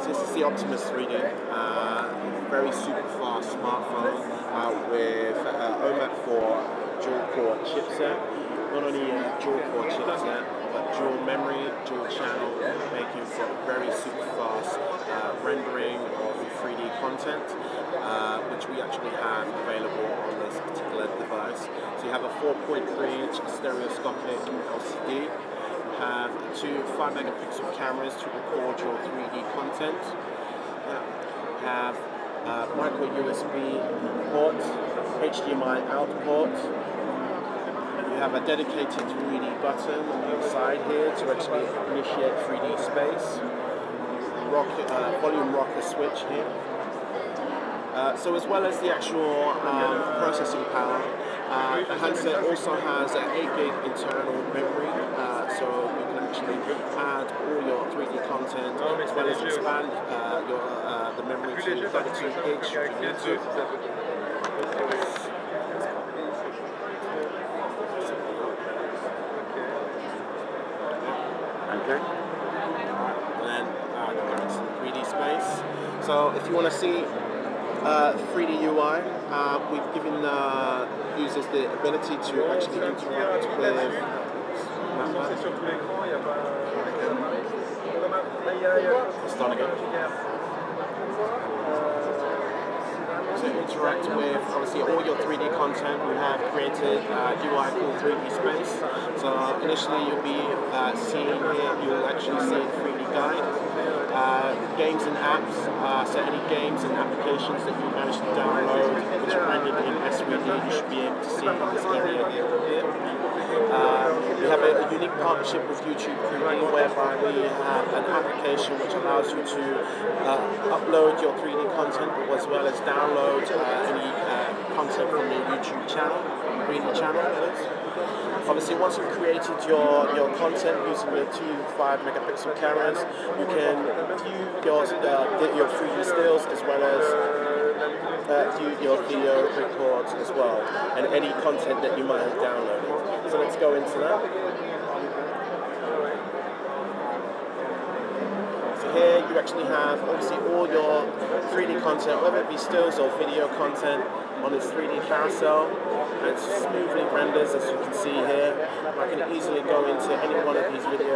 So this is the Optimus 3D, uh, very super fast smartphone uh, with uh, OMAP 4 dual core chipset. Not only a dual core chipset, but dual memory, dual channel, making for very super fast uh, rendering of 3D content, uh, which we actually have available on this particular device. So you have a 4.3 inch stereoscopic LCD have two 5 megapixel cameras to record your 3D content. You have a micro USB port, HDMI out port. You have a dedicated 3D button on the side here to actually initiate 3D space. Uh, volume rocker switch here. Uh, so as well as the actual um, processing power, uh, the handset also has an 8 gig internal memory, uh, so you can actually add all your 3D content as well as expand uh, your, uh, the memory to 32 gigs if you need to. Okay. And then uh, 3D space. So if you want to see uh, 3D UI, uh, we've given uh, users the ability to actually interact with Start again. To interact with obviously all your 3D content, we have created uh, UI called 3D Space. So initially you'll be uh, seeing here, you'll actually see 3D guide uh, games and apps, uh, so any games and applications that you manage to download which are rendered in S3D, you should be able to see in this area here. We have a, a, unique partnership with YouTube 3D whereby we have an application which allows you to uh, upload your 3D content as well as download uh, any uh, content from your YouTube channel, 3D channel. Obviously, once you've created your, your content using your two 5 megapixel cameras, you can view your, uh, your 3D stills as well as uh, view your video records as well, and any content that you might have downloaded. So let's go into that. So here you actually have obviously all your 3D content, whether it be stills or video content, on its 3D carousel. And it's smoothly renders as you can see here. I can easily go into any one of these videos.